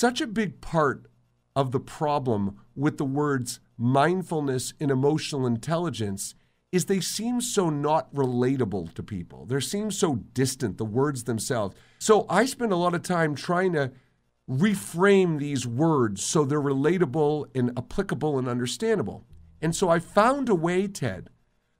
such a big part of the problem with the words mindfulness and emotional intelligence is they seem so not relatable to people. They seem so distant, the words themselves. So I spend a lot of time trying to reframe these words so they're relatable and applicable and understandable. And so I found a way, Ted,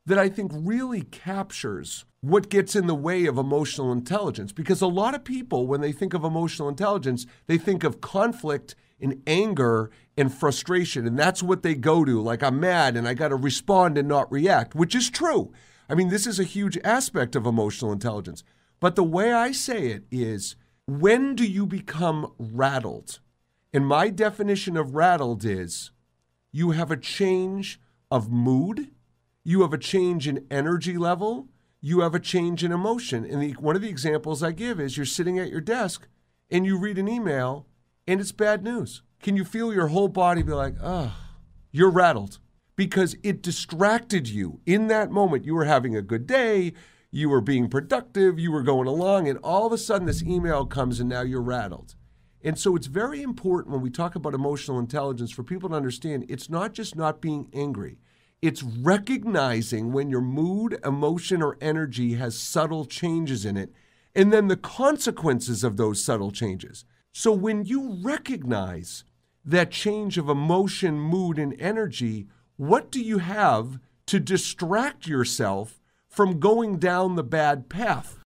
that I think really captures what gets in the way of emotional intelligence. Because a lot of people, when they think of emotional intelligence, they think of conflict and anger and frustration. And that's what they go to. Like, I'm mad and I got to respond and not react, which is true. I mean, this is a huge aspect of emotional intelligence. But the way I say it is when do you become rattled? And my definition of rattled is you have a change of mood, you have a change in energy level, you have a change in emotion. And the, one of the examples I give is you're sitting at your desk and you read an email and it's bad news. Can you feel your whole body be like, oh, you're rattled because it distracted you in that moment. You were having a good day, you were being productive, you were going along, and all of a sudden this email comes and now you're rattled. And so it's very important when we talk about emotional intelligence for people to understand it's not just not being angry. It's recognizing when your mood, emotion, or energy has subtle changes in it, and then the consequences of those subtle changes. So when you recognize that change of emotion, mood, and energy, what do you have to distract yourself from going down the bad path?